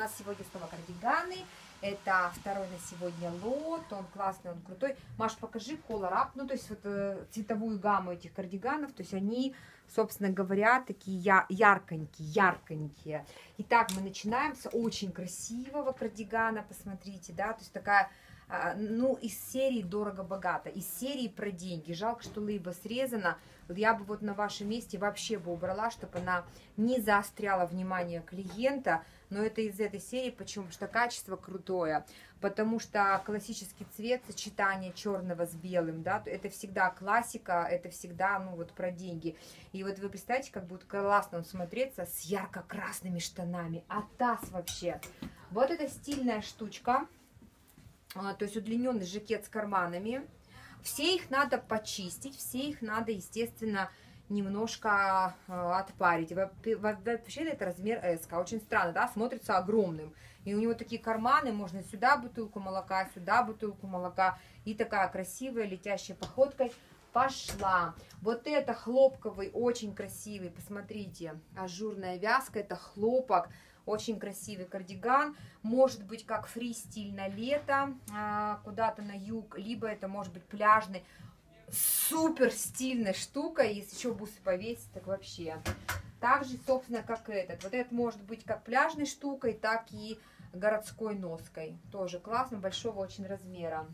нас сегодня снова кардиганы. Это второй на сегодня лот. Он классный, он крутой. Маш, покажи color up. Ну, то есть вот э, цветовую гамму этих кардиганов. То есть они, собственно говоря, такие я ярконькие, ярконькие. Итак, мы начинаем с очень красивого кардигана. Посмотрите, да. То есть такая ну, из серии дорого-богато, из серии про деньги. Жалко, что лейба срезана. Я бы вот на вашем месте вообще бы убрала, чтобы она не заостряла внимание клиента. Но это из этой серии, почему? Потому что качество крутое. Потому что классический цвет, сочетание черного с белым, да, это всегда классика, это всегда, ну, вот про деньги. И вот вы представьте, как будет классно он смотреться с ярко-красными штанами. А таз вообще. Вот эта стильная штучка а, то есть удлиненный жакет с карманами. Все их надо почистить, все их надо, естественно, немножко э, отпарить. Вообще это размер S. Очень странно, да, смотрится огромным. И у него такие карманы, можно сюда бутылку молока, сюда бутылку молока. И такая красивая летящая походкой пошла. Вот это хлопковый, очень красивый, посмотрите, ажурная вязка, это хлопок. Очень красивый кардиган. Может быть, как фри-стиль на лето, а, куда-то на юг, либо это может быть пляжный. Супер стильная штука. Если еще бусы повесить, так вообще. Так же, собственно, как этот. Вот этот может быть как пляжной штукой, так и городской ноской. Тоже классно, большого очень размера.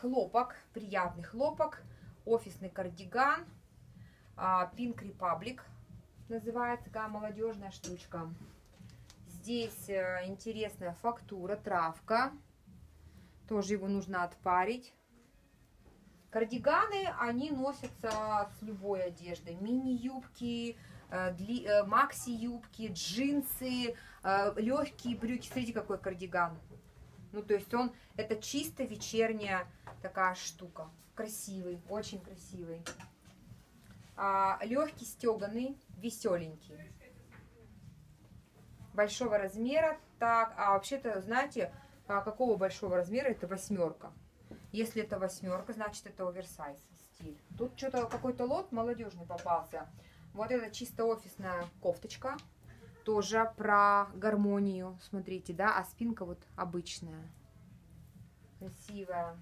Хлопок, приятный хлопок. Офисный кардиган. А, Pink Republic называется такая молодежная штучка. Здесь э, интересная фактура, травка. Тоже его нужно отпарить. Кардиганы, они носятся с любой одеждой. Мини-юбки, э, э, макси-юбки, джинсы, легкие брюки. Смотрите, какой кардиган. Ну, то есть он, это чисто вечерняя такая штука. Красивый, очень красивый а, легкий, стеганый, веселенький. Большого размера. Так, а вообще-то, знаете, а какого большого размера? Это восьмерка. Если это восьмерка, значит это оверсайз стиль. Тут что-то какой-то лот молодежный попался. Вот это чисто офисная кофточка. Тоже про гармонию, смотрите, да, а спинка вот обычная. Красивая.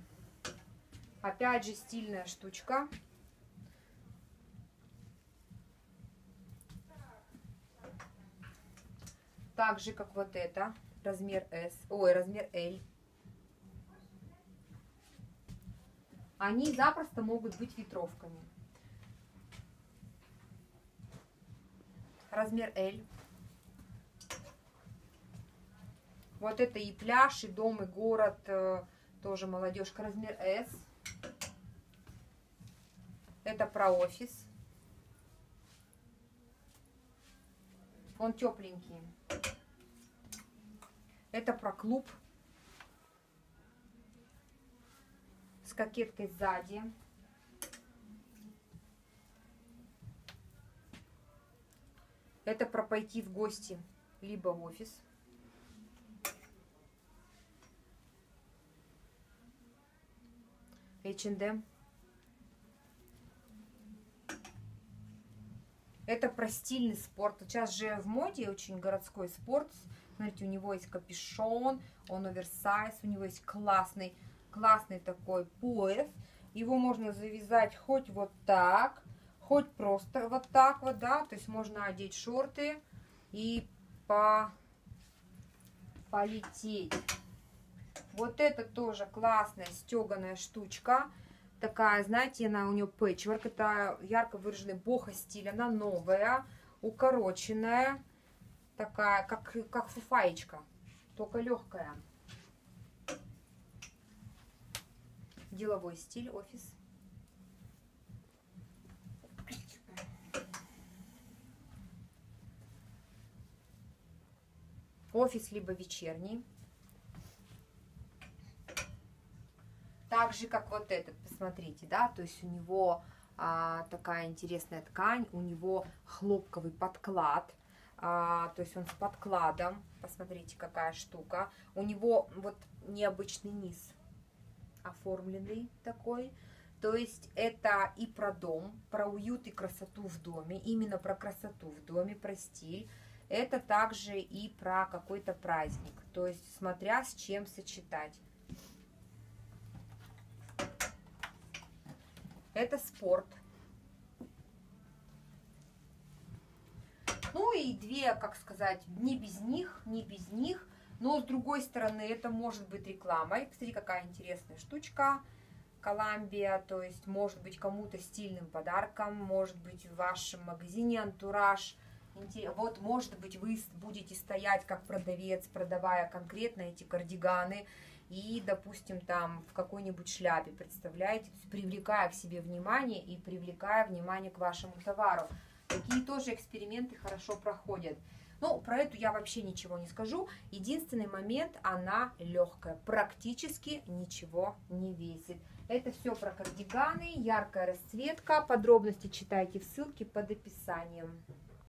Опять же стильная штучка. Так же, как вот это, размер S, ой, размер L. Они запросто могут быть ветровками. Размер L. Вот это и пляж, и дом, и город, э, тоже молодежка, размер S. Это про офис. Он тепленький. Это про клуб. С кокеткой сзади. Это про пойти в гости, либо в офис. H&M. Это про стильный спорт. Сейчас же в моде очень городской спорт. Смотрите, у него есть капюшон, он оверсайз, у него есть классный, классный такой пояс. Его можно завязать хоть вот так, хоть просто вот так вот, да. То есть можно одеть шорты и по полететь. Вот это тоже классная стеганая штучка такая, знаете, она у нее пэтчворк, это ярко выраженный бохо стиль, она новая, укороченная, такая, как, как фуфаечка, только легкая. Деловой стиль, офис. Офис либо вечерний. Так же, как вот этот, посмотрите, да, то есть у него а, такая интересная ткань, у него хлопковый подклад, а, то есть он с подкладом, посмотрите, какая штука. У него вот необычный низ оформленный такой, то есть это и про дом, про уют и красоту в доме, именно про красоту в доме, про стиль. это также и про какой-то праздник, то есть смотря с чем сочетать. Это спорт. Ну и две, как сказать, не без них, не без них. Но с другой стороны, это может быть рекламой. Посмотри, какая интересная штучка. Коламбия, то есть может быть кому-то стильным подарком, может быть в вашем магазине антураж. Вот, может быть, вы будете стоять как продавец, продавая конкретно эти кардиганы, и, допустим, там в какой-нибудь шляпе, представляете, привлекая к себе внимание и привлекая внимание к вашему товару. Такие тоже эксперименты хорошо проходят. Ну, про эту я вообще ничего не скажу. Единственный момент, она легкая, практически ничего не весит. Это все про кардиганы, яркая расцветка. Подробности читайте в ссылке под описанием.